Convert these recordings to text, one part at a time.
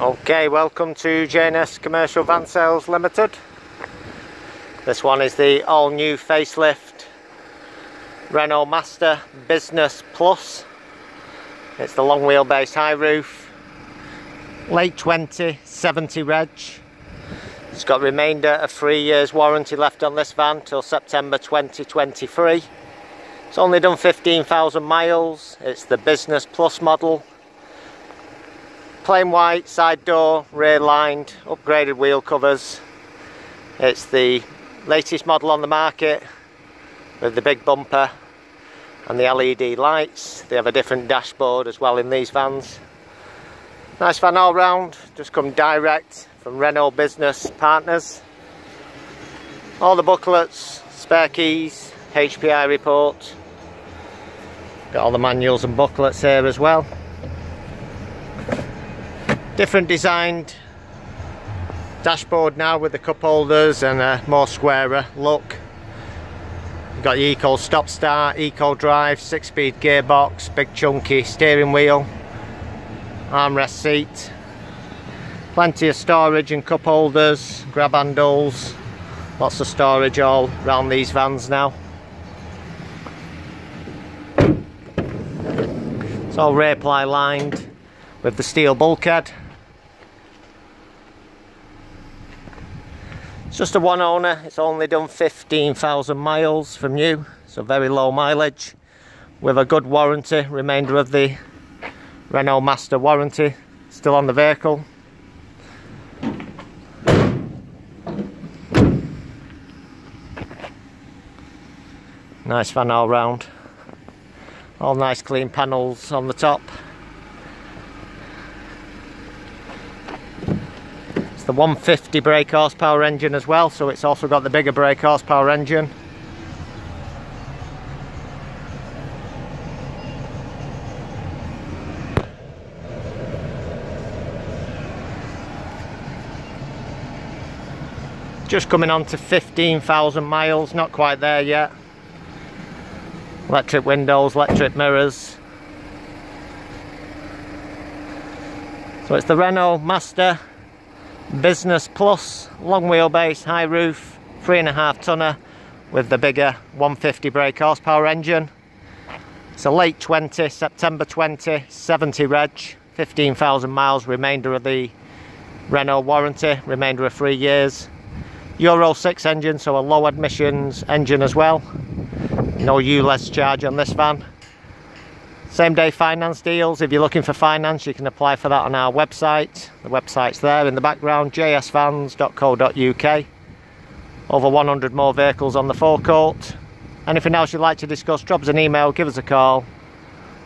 Okay, welcome to J&S Commercial Van Sales Limited. This one is the all new facelift Renault Master Business Plus. It's the long wheelbase high roof, late 2070 reg. It's got remainder of three years warranty left on this van till September 2023. It's only done 15,000 miles. It's the Business Plus model plain white side door rear lined upgraded wheel covers. It's the latest model on the market with the big bumper and the LED lights. They have a different dashboard as well in these vans. Nice van all round just come direct from Renault business partners. All the booklets spare keys HPI report. Got all the manuals and booklets here as well different designed dashboard now with the cup holders and a more squarer look You've got the Eco stop start, Eco drive, six speed gearbox, big chunky steering wheel, armrest seat, plenty of storage and cup holders, grab handles, lots of storage all around these vans now. It's all rear ply lined with the steel bulkhead. Just a one owner. It's only done 15,000 miles from new so very low mileage with a good warranty remainder of the Renault Master warranty still on the vehicle. Nice van all round. All nice clean panels on the top the 150 brake horsepower engine as well so it's also got the bigger brake horsepower engine. Just coming on to 15,000 miles not quite there yet. Electric windows electric mirrors. So it's the Renault Master Business Plus, long wheelbase, high roof, three and a half tonner with the bigger 150 brake horsepower engine. It's a late 20, September 20, 70 reg, 15,000 miles, remainder of the Renault warranty, remainder of three years. Euro 6 engine, so a low admissions engine as well. No ULEZ charge on this van. Same day finance deals. If you're looking for finance, you can apply for that on our website. The website's there in the background, jsvans.co.uk. Over 100 more vehicles on the forecourt. Anything else you'd like to discuss, drop us an email, give us a call.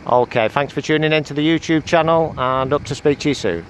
Okay, thanks for tuning in to the YouTube channel and up to speak to you soon.